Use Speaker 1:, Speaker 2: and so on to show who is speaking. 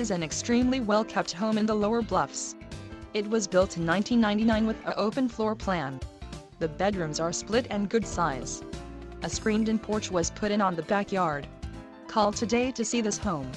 Speaker 1: is an extremely well-kept home in the lower bluffs. It was built in 1999 with an open floor plan. The bedrooms are split and good size. A screened-in porch was put in on the backyard. Call today to see this home.